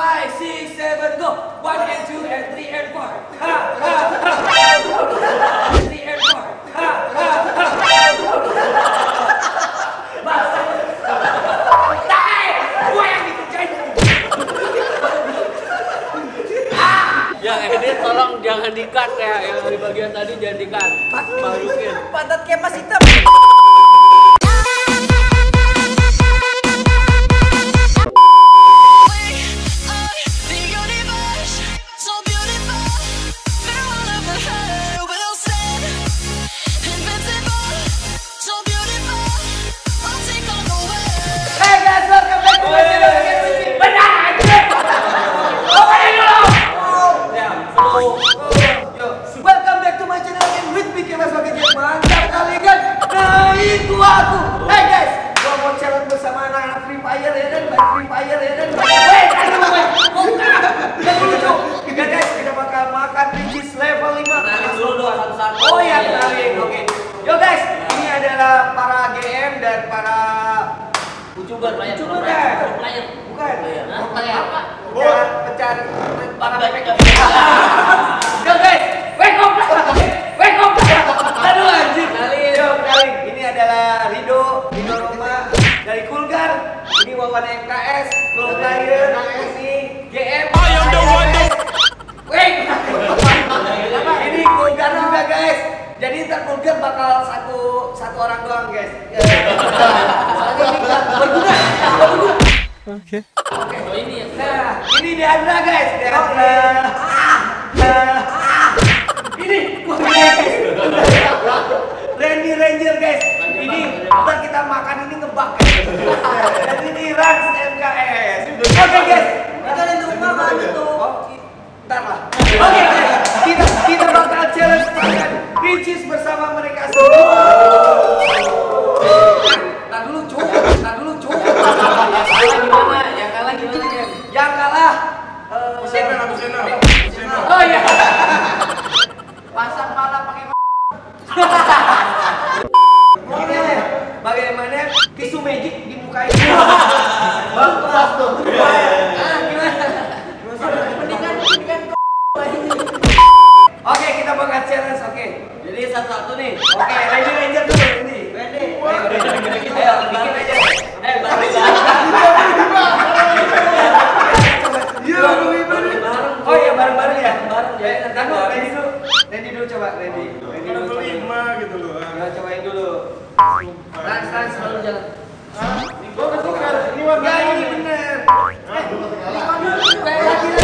five, six, seven, go. One and two and three and four. Ha ha ha. Three and four. Ha ha ha. Tai! Yang dikerjain. Yang edit tolong jangan di-cut ya, yang di bagian tadi jangan di-cut. Masukin. Pantat kemas hitam. Ini MKS, GM. I am the one Wait. Ini Kulgar juga guys. Jadi ntar Kulgar bakal satu satu orang doang guys. Ya. Soalnya ini nggak berguna. Oh ini ya. Nah, ini Deandra guys, Deandra. Nah, ini wah, guys. Randy Ranger guys. Ini ntar kita makan ini ngebak. Dan ini Rans MKS. Oke guys, kita untuk makan itu. Ntar lah. Oke guys, kita kita bakal challenge makan ricis bersama mereka semua. Nah, dulu cuy, nah dulu cuy. Yang kalah gimana? Yang kalah? Yang kalah eh. Oh iya. Pasang pala pakai Oke. Bagaimana tisu magic di muka ini? Bang, kelas tuh. Ah, gimana? Mendingan mendingan Oke, kita bakal challenge. Oke. Jadi satu-satu nih. Oke, Randy Ranger dulu ini. Ready? Ayo, bikin aja. Eh, bareng Iya, lebih bener. Oh iya, bareng-bareng ya? Bareng, ya. Eh, Ntar dulu, Randy dulu. Randy dulu coba, Randy. Randy dulu Level coba. lima gitu loh. ah. Ya, cobain dulu. Trans, trans, selalu jalan. Gua ketukar, ini warna Ya, ini ini. bener. Ah, Kayak gini.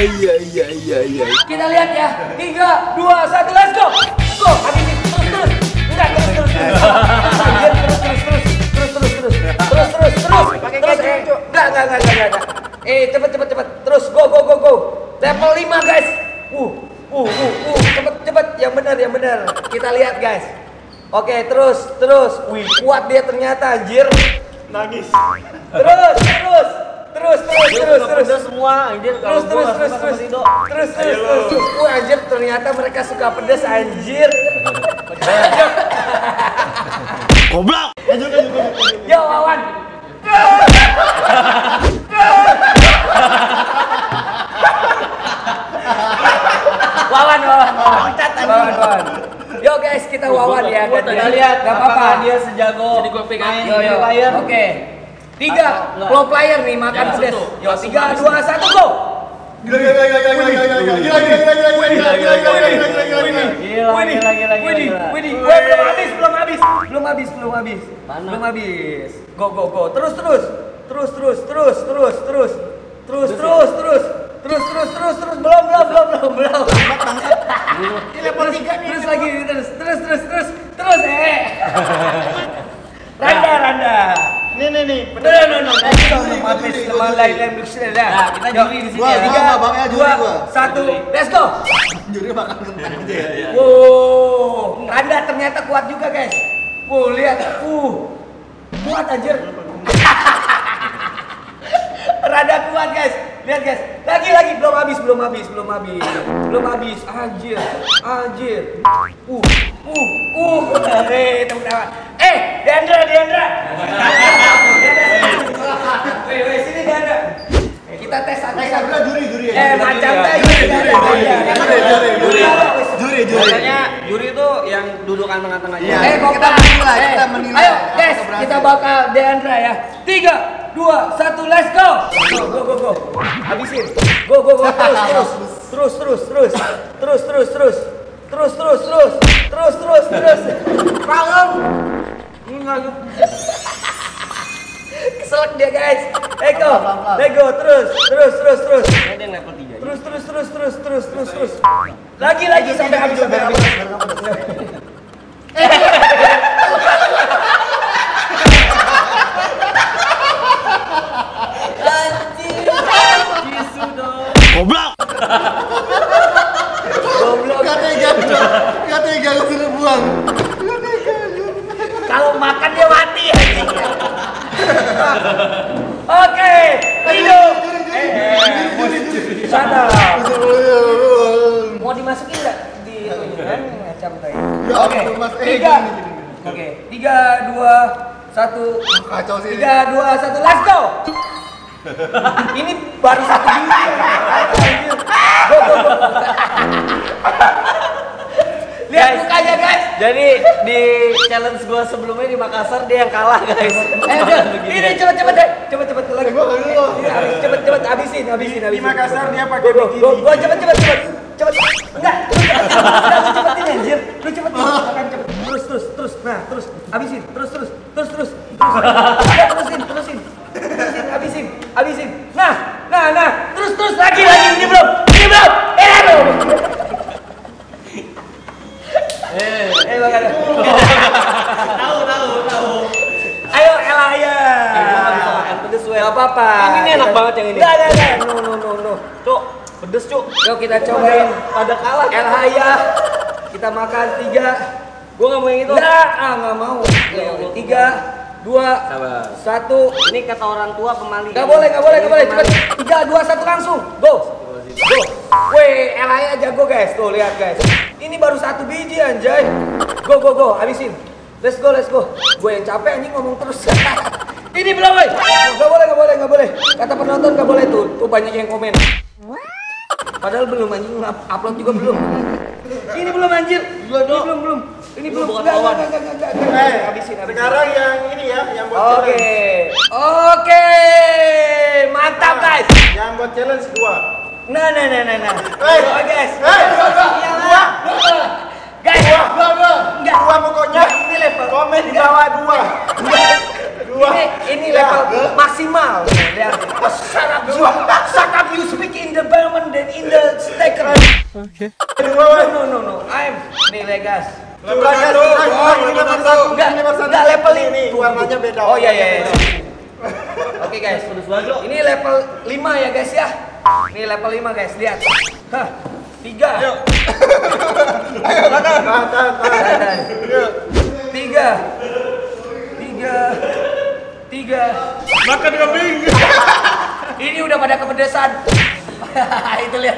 Iya iya iya iya. Kita lihat ya. 3 2 1 let's go. Go. Habisin terus terus. Enggak, terus terus terus. Terus terus terus. Terus terus terus. Terus terus terus. Pakai keju. Enggak, enggak, enggak, enggak, enggak. Eh, cepet cepet cepet. Terus go go go go. Level 5, guys. Uh, uh, uh, uh. Cepet cepet. Yang benar, yang benar. Kita lihat, guys. Oke, terus terus. Wih, kuat dia ternyata anjir. Nangis. Terus, terus. Terus, terus, terus, terus. Semua anjir Terus, terus, terus, terus, terus, terus, terus, terus. Wah anjir, ternyata mereka suka pedas anjir. Goblok. Lanjut, lanjut, lanjut, lanjut. Yo Wawan. Wawan, Wawan, Wawan. Wawan, Wawan. Yo guys, kita Wawan Gua ya. kita dia- lihat Gak apa-apa. Dia sejago. Jadi gua pegang Yo yo. Oke. Tiga pro player nih makan Ya, pedes. satu. Yo tiga dua satu go. Gila gila gila gila gila gila gila gila gila gila gila gila gila gila gila ini nih nih. Bener bener bener. Habis lemah lain lain dictionary ya. dah. Kita juri di sini. Gua tiga, Bang ya juri gua. Satu. Let's go. Juri makan kentang aja. Iya, iya. Wow. Anda ternyata kuat juga, guys. Wow, lihat. Uh. Kuat anjir. Rada kuat, guys. Lihat guys, lagi lagi belum habis, belum habis, belum habis, belum habis. Anjir, anjir. Uh, uh, uh. Hei, teman-teman. Eh, Dendra, Deandra. Ya. Tiga, dua, satu, let's go. Go, go, go, go. Habisin. Go, go, go. Terus, terus, terus, terus, terus, terus, terus, terus, terus, terus, terus, terus, terus. Bangun. Keselak dia guys. Ego, Ego, terus, terus, terus, terus. Ada yang level 3. Terus, terus, terus, terus, terus, terus, terus. Lagi, lagi sampai habis, sampai habis. Buang. Kalau makan dia mati. Oke, hidup. Sana. Mau dimasukin nggak di kan ngacam tadi. Ya, Oke. Eh, tiga. Oke, tiga, dua, satu. Kacau sih. Tiga, dua, satu, let's go. Ini baru satu. Go, go, go. Guys. mukanya guys. Jadi di challenge gua sebelumnya di Makassar dia yang kalah guys. Eh, udah. Ini cepet cepet deh. Cepet cepet lagi. Gua nggak dulu. Habis cepet cepet habisin habisin habisin. Makassar dia pakai bikini. go, cepet cepet cepet. Cepet. Enggak, lu cepetin anjir. Lu cepet makan cepet. Terus terus terus. Nah, terus habisin. Terus terus. Terus terus. Terusin terusin. Terusin habisin. Habisin. Nah, nah, nah. Terus terus lagi lagi. Ini belum. Eh, belum. Eh, eh, makan. Tahu tahu tahu. Ayo Elaya. Eh, gua nggak bisa makan pedes, Wel. Gak apa-apa. Ini nih enak banget yang ini. Enggak, enggak, enggak. No, no, no, no. Cuk, pedes cuk. Yuk kita cobain. Pada kalah. Elaya. Kita makan tiga. Gua nggak mau yang itu. Enggak, ah nggak mau. Yuk, Tiga, dua, Sabar. satu. Ini kata orang tua pemali. Gak boleh, gak boleh, gak boleh. Cepet. Tiga, dua, satu langsung. Go. Go. Weh, Elaya jago guys. Tuh lihat guys. Ini baru satu biji anjay. Go, go, go. Habisin. Let's go, let's go. Gue yang capek anjing ngomong terus. Ini belum, weh. Gak boleh, gak boleh, gak boleh. Kata penonton gak boleh tuh. Tuh banyak yang komen. Padahal belum anjing up- upload juga belum. Ini belum anjir. Ini belum, belum. Ini belum. Enggak, enggak, enggak, enggak. Eh, Habisin, habisin. sekarang yang ini ya, yang buat Oke. challenge. Oke. Mantap guys. Yang buat challenge dua. Nah, nah, nah, nah, nah. Hei. Dua, guys. Hei, dua, Guys. dua, dua, dua, Enggak. dua pokoknya. Ini level. Komen di bawah dua. Dua. Ini ini level maksimal. Lihat. Shut up you. Shut up you speak in the Belmont dan in the staker. Dua, No, no, no, no. I'm nih legas. Level satu. Oh, ini level satu. Enggak, Ini level satu. enggak level ini. warnanya beda. Oh iya iya. iya. Oke guys. Banget cuk. Ini level 5 ya guys ya. Ini level 5 guys, lihat. Hah. Tiga. Tahan, tahan, tahan. Dadah. Tiga. Tiga. Tiga. Makan kambing. Ini udah pada kepedesan. Itu lihat.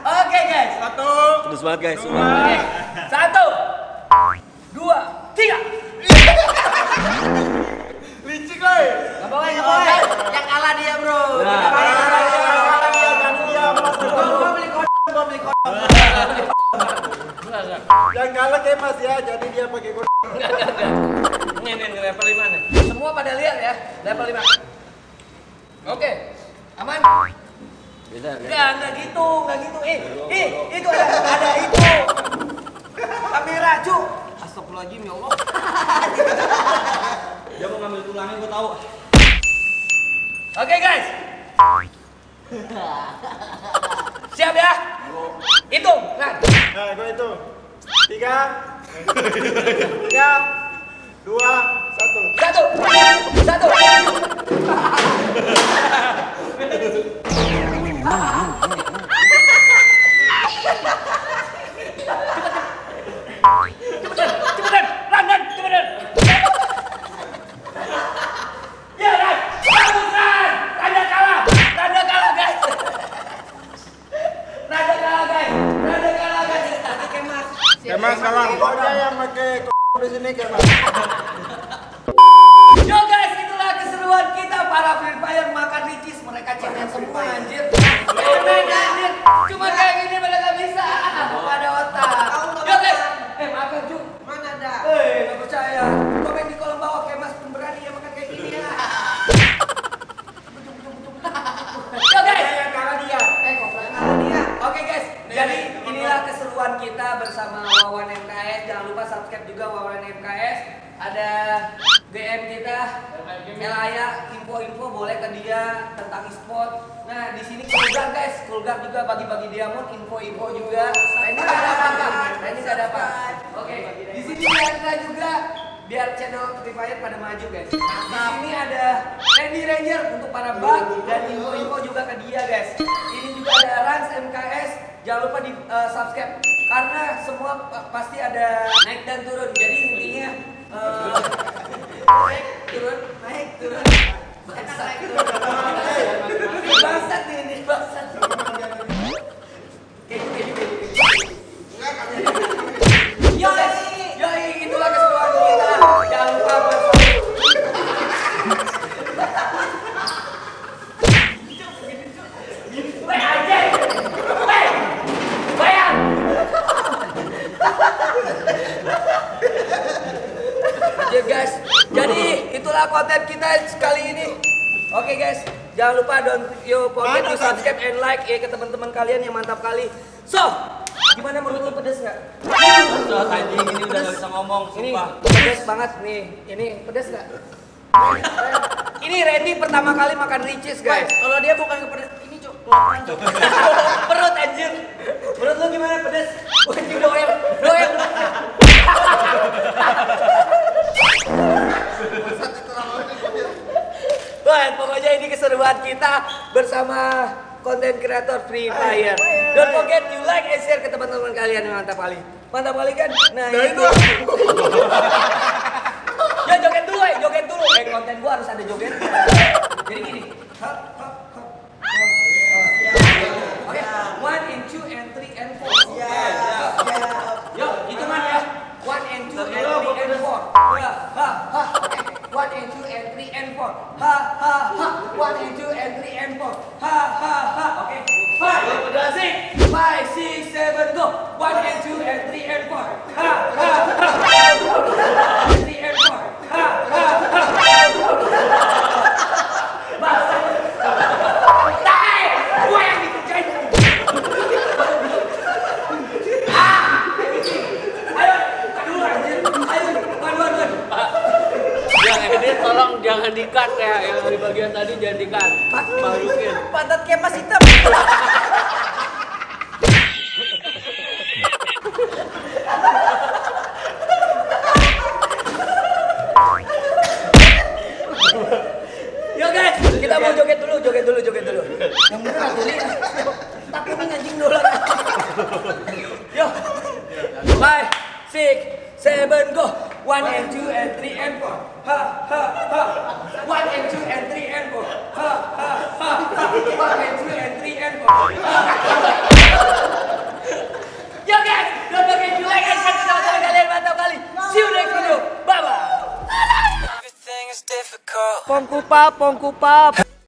Oke guys. Satu. Pedes banget guys. Oke. Satu. Astagfirullahaladzim, ya Allah. Dia mau ngambil tulangnya, gue tahu. Oke guys. Siap ya? Hitung, kan? Nah, gue itu. Tiga, tiga, dua, satu. Satu, satu. Cepetan, cepetan, Ran, Ran, cepetan. Ya, Ran, bagus, Ran. Randa kalah, Randa kalah, guys. Randa kalah, guys. Randa kalah, guys. Tapi kemas. Kemas kalah. Pokoknya yang pakai kode di sini kemas. Yo guys, itulah keseruan kita para Free Fire makan ricis. Mereka cemen semua anjir. Cemen anjir. Cuma kayak gini pada gak bisa. Gak ada otak. Yo guys, eh makan Ju. Mana ada? Eh, gak percaya. Komen di kolom bawah kayak mas pemberani yang makan kayak gini ya. Yo guys. Yang kalah dia. Eh, kok ngalah dia? Oke guys, jadi inilah keseruan kita bersama Wawan MKS. Jangan lupa subscribe juga Wawan MKS. Ada DM kita, Elaya, info-info boleh ke dia tentang e-sport. Nah, di sini Kulgar guys, Kulgar juga bagi-bagi diamond, info-info juga. Nah, ini gak ada apa-apa. Nah, ini gak ada apa. Oke, di sini ada juga biar channel Free Fire pada maju guys. Di sini ada Randy Ranger untuk para bug dan info-info juga ke dia guys. Ini juga ada Rans MKS. Jangan lupa di uh, subscribe karena semua pa- pasti ada naik dan turun. Jadi intinya uh, naik turun, naik turun. Oke guys, jadi itulah konten kita sekali ini. Oke guys, jangan lupa don't you forget to subscribe and like ya ke teman-teman kalian yang mantap kali. So, gimana menurut lu pedes nggak? Udah, anjing ini udah gak bisa ngomong, Ini sumpah. pedes banget nih. Ini pedes nggak? Ini Randy pertama kali makan ricis guys. Kalau dia bukan kepedes, ini kelaparan cuk. Perut anjir. Menurut lu gimana pedes? Wajib doer, doer. keseruan kita bersama konten kreator Free Fire. Don't forget you like and share ke teman-teman kalian yang mantap kali. Mantap kali kan? Nah, itu. ya joget dulu, eh, joget dulu. Eh, konten gua harus ada joget. Jadi gini. Hop, jangan di-cut ya, yang di bagian tadi jangan di-cut. Masukin. Pantat kemas hitam. Yo guys, kita mau joget dulu, joget dulu, joget dulu. Yang bener aku lihat. Tapi ini anjing dulu. Yo. Five, six, seven, go. One and two and three and four. Ha ha ha. One and two and three and four. Ha ha ha ha. One and two and three and four. Ha, ha, ha. Yo guys, don't forget to like and share ke teman-teman kalian mantap kali. See you next video. Bye bye.